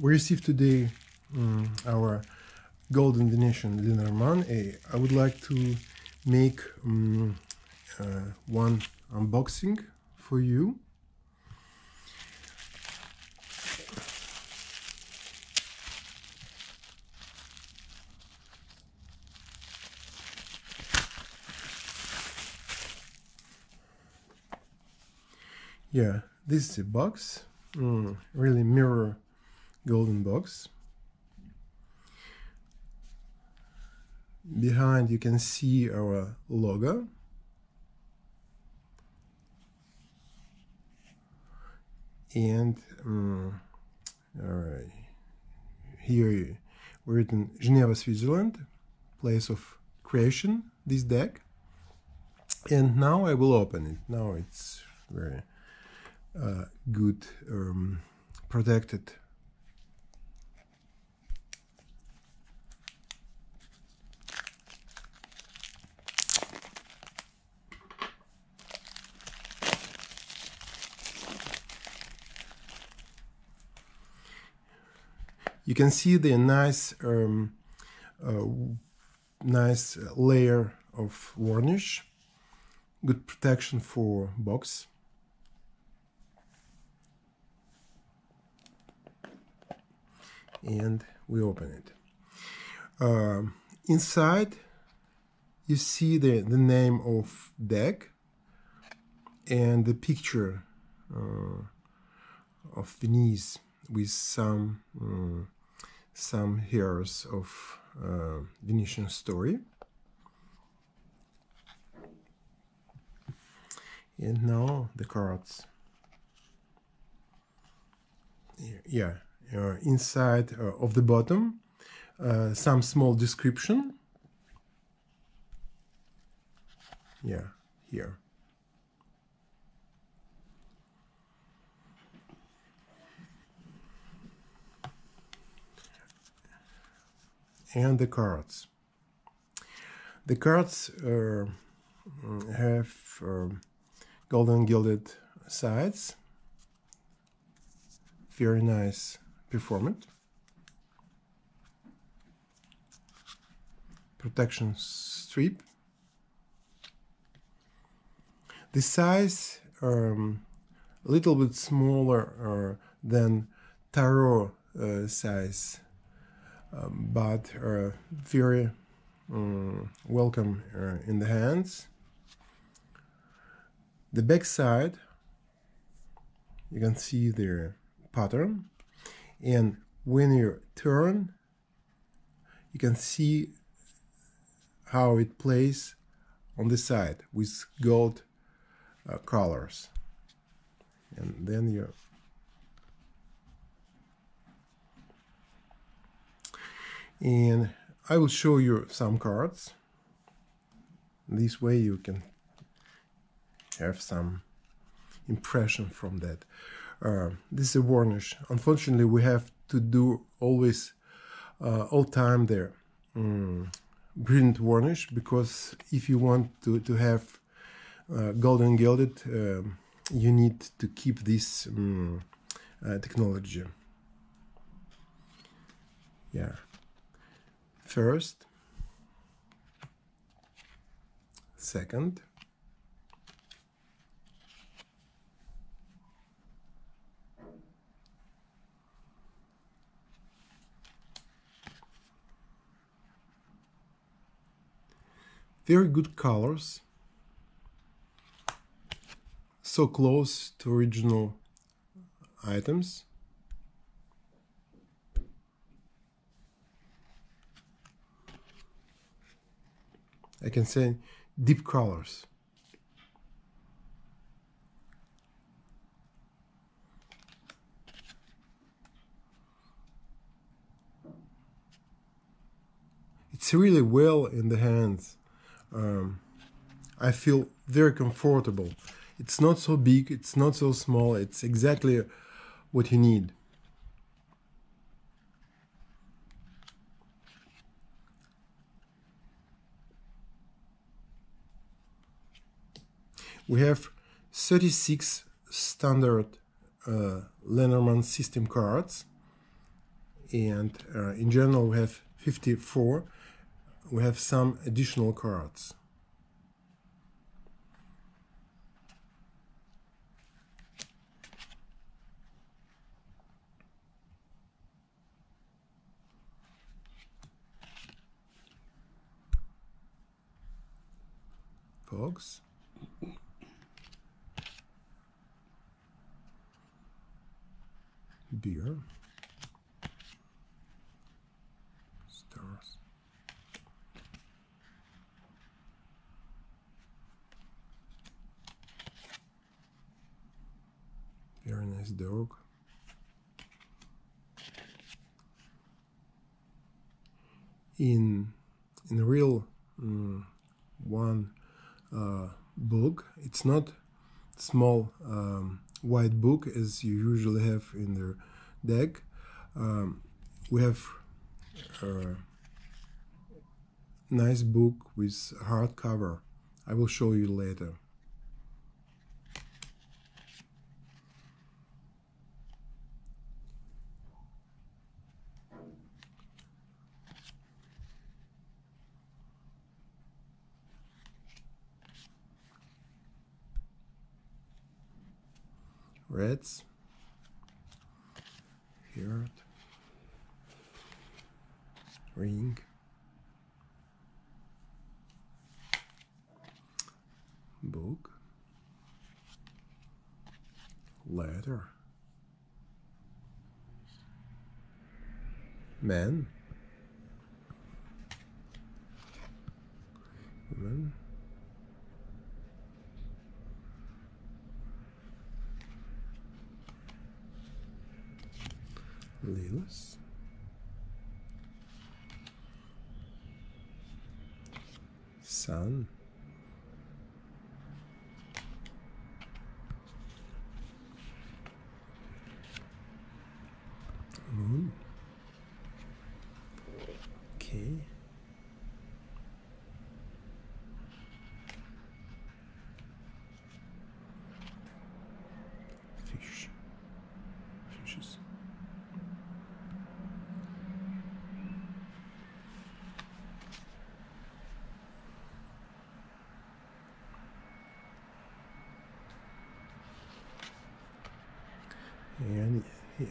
we received today um, our golden Venetian Lenormand. I would like to make um, uh, one unboxing for you. Yeah, this is a box, mm, really mirror golden box. Behind you can see our logo. And um, all right, here we're in Geneva, Switzerland, place of creation, this deck. And now I will open it. Now it's very uh, good um, protected you can see the nice um, uh, nice layer of varnish. Good protection for box. And we open it. Uh, inside you see the the name of deck and the picture uh, of Venice with some uh, some heroes of uh, Venetian story. And now the cards. Yeah, uh, inside uh, of the bottom, uh, some small description. Yeah, here. And the cards. The cards uh, have uh, golden gilded sides, very nice performance. Protection strip. The size um, a little bit smaller uh, than tarot uh, size but uh, very um, welcome uh, in the hands. The back side, you can see the pattern, and when you turn, you can see how it plays on the side with gold uh, colors. And then you and I will show you some cards. This way you can have some impression from that. Uh, this is a varnish. Unfortunately we have to do always uh, all time there. Um, brilliant varnish because if you want to, to have uh, golden gilded um, you need to keep this um, technology. Yeah first, second, very good colors. So close to original items I can say deep colors. It's really well in the hands. Um, I feel very comfortable. It's not so big, it's not so small, it's exactly what you need. We have 36 standard uh, Lenormand system cards. And uh, in general we have 54 we have some additional cards. Fox bear. Stars. Very nice dog. In in a real mm, one uh, book it's not small um, white book as you usually have in the deck. Um, we have a nice book with hardcover. I will show you later. Reds. Heart ring. Book. Letter. Man woman Lewis. Sun.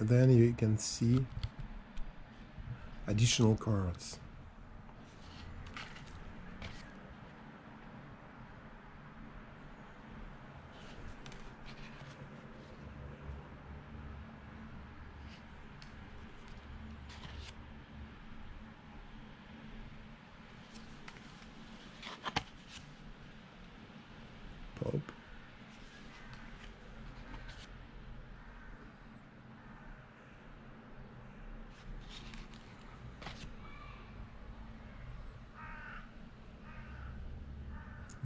Then you can see additional cards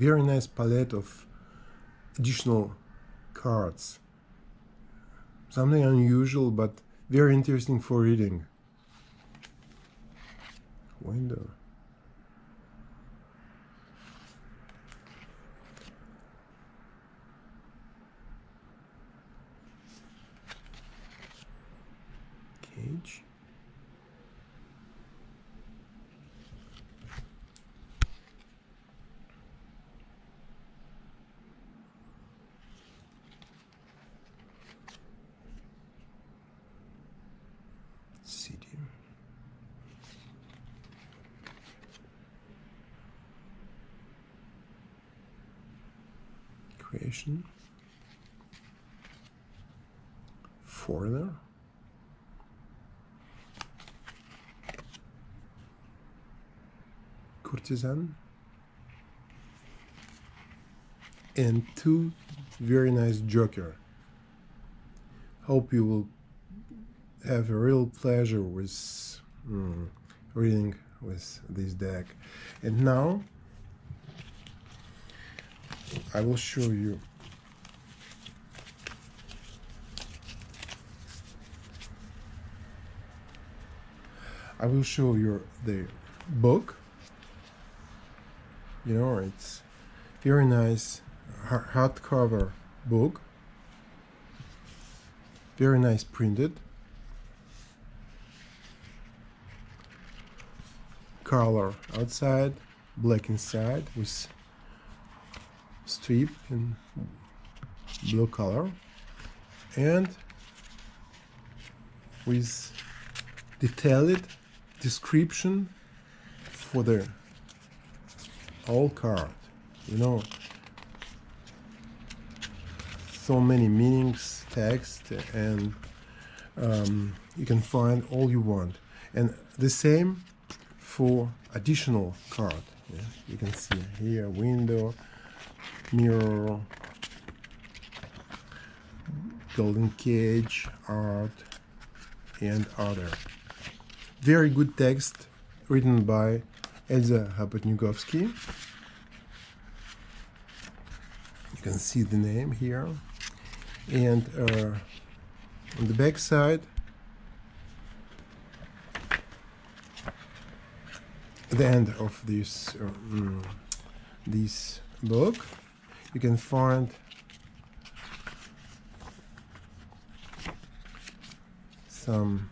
very nice palette of additional cards. Something unusual but very interesting for reading. Window cage city. Creation. Foreigner. Courtesan. And two very nice joker. Hope you will have a real pleasure with mm, reading with this deck. And now I will show you. I will show you the book. You know it's very nice hardcover book. Very nice printed color outside, black inside with strip in blue color. And with detailed description for the whole card you know. So many meanings text and um, you can find all you want. And the same for additional card. Yeah? you can see here window mirror golden cage art and other. Very good text written by Elza Hapotnikovsky you can see the name here. And uh, on the back side the end of this um, this book you can find some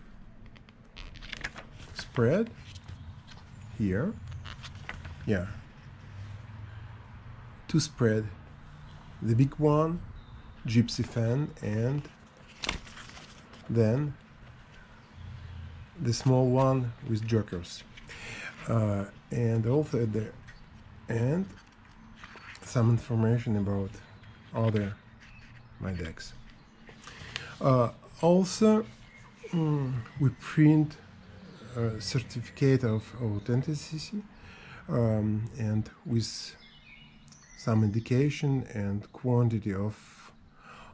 spread here. Yeah. Two spread the big one gypsy fan and then the small one with jokers uh, and also at the end some information about other my decks uh, also mm, we print a certificate of authenticity um, and with some indication and quantity of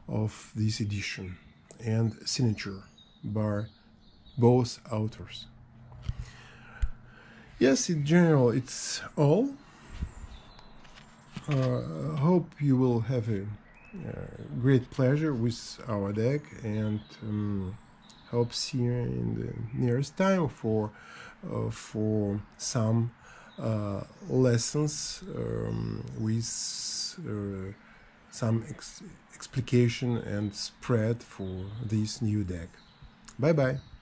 of this edition and signature by both authors. Yes, in general, it's all. Uh, hope you will have a uh, great pleasure with our deck and um, hope see you in the nearest time for uh, for some uh, lessons um, with uh, some ex explication and spread for this new deck. Bye bye.